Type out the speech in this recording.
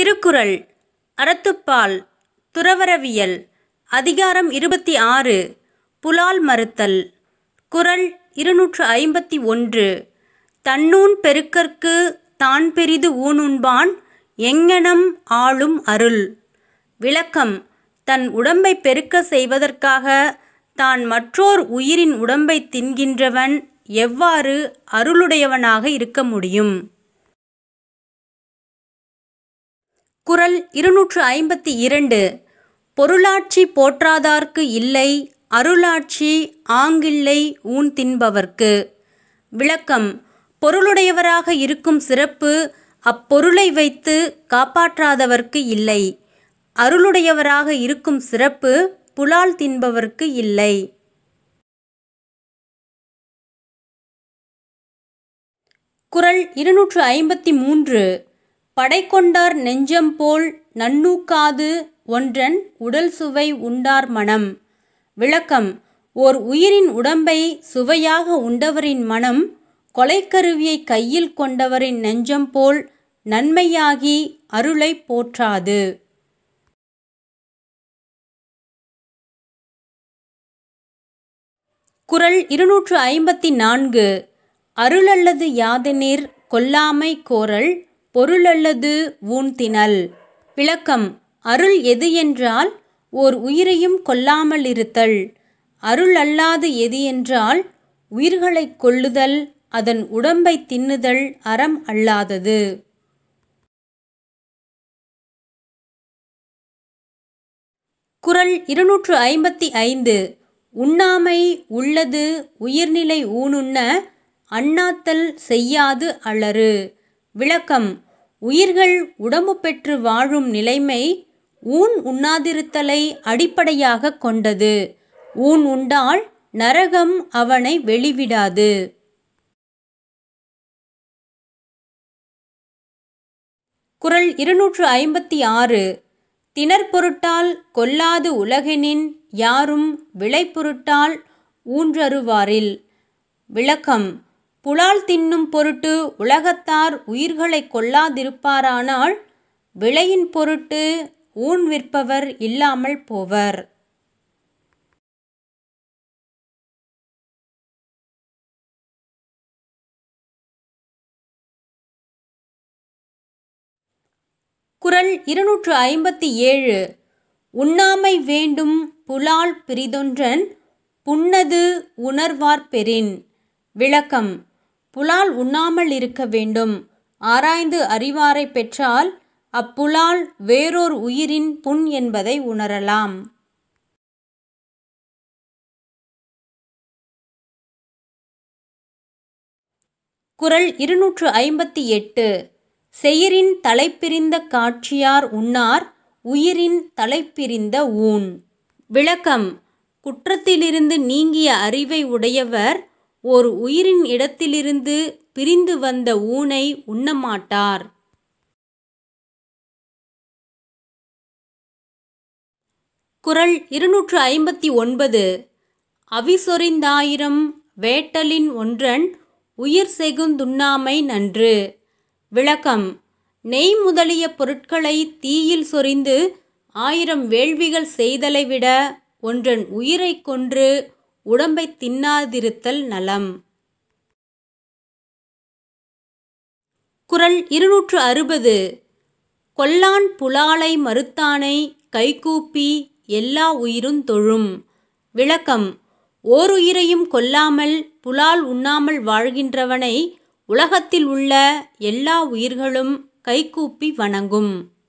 திருக்குறள் அறத்துப்பால் துறவறவியல் அதிகாரம் இருபத்தி ஆறு புலால் மறுத்தல் குறள் இருநூற்று ஐம்பத்தி ஒன்று தன்னூன் பெருக்கற்கு தான் பெரிது ஊனுண்பான் எங்ஙனம் ஆளும் அருள். விளக்கம் தன் உடம்பை பெருக்க செய்வதற்காக தான் மற்றோர் உயிரின் உடம்பை தின்கின்றவன் எவ்வாறு அருளுடையவனாக இருக்க முடியும்? குறள் இருநூற்று ஐம்பத்தி இரண்டு. பொருளாட்சி போற்றாதார்க்கு இல்லை அருளாட்சி ஆங்கில்லை ஊன் தின்பவர்க்கு. விளக்கம் பொருளுடையவராக இருக்கும் சிறப்பு அப்பொருளை வைத்து காப்பாற்றாதவர்க்கு இல்லை. அருளுடையவராக இருக்கும் சிறப்பு புலால் தின்பவர்க்கு இல்லை. குறள் இருநூற்று ஐம்பத்தி மூன்று. படை கொண்டார் நெஞ்சம் போல் நன்னூக்காது ஒன்றன் உடல் சுவை உண்டார் மனம். விளக்கம். ஓர் உயிரின் உடம்பை சுவையாக உண்டவரின் மனம் கொலைக்கருவியை கையில் கொண்டவரின் நெஞ்சம் போல் நன்மையாகி அருளை போற்றாது. குரல் இருநூற்று ஐம்பத்தி நான்கு. அருளல்லது யாதெனிர் கொல்லாமை கோரல் பொருளல்லது ஊன்தினல். விளக்கம் அருள் எது என்றால் ஓர் உயிரையும் கொல்லாமல் இருத்தல் அருள் அல்லாது எது என்றால் உயிர்களைக் கொள்ளுதல் அதன் உடம்பை தின்னுதல் அறம் அல்லாதது. குறள் இருநூற்று ஐம்பத்தி ஐந்து. உண்ணாமை உள்ளது உயிர்நிலை ஊனுண்ண அண்ணாத்தல் செய்யாது அலறு. விளக்கம். உயிர்கள் உடம்பு பெற்று வாழும் நிலைமை ஊன் உண்ணாதிருத்தலை அடிப்படையாக கொண்டது. ஊன் உண்டால் நரகம் அவனை வெளிவிடாது. குறள் இருநூற்று ஐம்பத்தி ஆறு. திணற்பொருட்டால் கொல்லாது உலகெனின் யாரும் விளை பொருட்டால் ஊன்றருவாரில் விளக்கம். புலால் தின்னும் பொருட்டு உலகத்தார் உயிர்களை கொல்லாதிருப்பாரானால் விளையின் பொருட்டு ஊன் விற்பவர் இல்லாமல் போவர். குரல் இருநூற்று ஐம்பத்தி ஏழு. உண்ணாமை வேண்டும் புலால் பிரிதொன்றன் புன்னது உணர்வார் பெறின் விளக்கம். புலால் உண்ணாமல் இருக்க வேண்டும். ஆராய்ந்து அறிவாரை பெற்றால் அப்புலால் வேறோர் உயிரின் புண் என்பதை உணரலாம். குரல் இருநூற்று ஐம்பத்தி எட்டு. செயிரின் தலைப்பிரிந்த காட்சியார் உண்ணார் உயிரின் தலைப்பிரிந்த ஊன் விளக்கம். குற்றத்திலிருந்து நீங்கிய அறிவை உடையவர் ஓர் உயிரின் இடத்திலிருந்து பிரிந்து வந்த ஊனை உண்ணமாட்டார். குரல் இருநூற்று ஐம்பத்தி ஒன்பது. அவிசொறிந்தாயிரம் வேட்டலின் ஒன்றன் உயிர் செகுந்துண்ணாமை நன்று. விளக்கம். நெய் முதலிய பொருட்களை தீயில் சொரிந்து ஆயிரம் வேள்விகள் செய்தலை விட ஒன்றன் உயிரை கொன்று உடம்பை தின்னாதிருத்தல் நலம். குரல் இருநூற்று அறுபது. கொல்லான் புலாலை மறுத்தானை கைகூப்பி எல்லா உயிரும் தொழும். விளக்கம். ஓருயிரையும் கொல்லாமல் புலால் உண்ணாமல் வாழ்கின்றவனை உலகத்தில் உள்ள எல்லா உயிர்களும் கைகூப்பி வணங்கும்.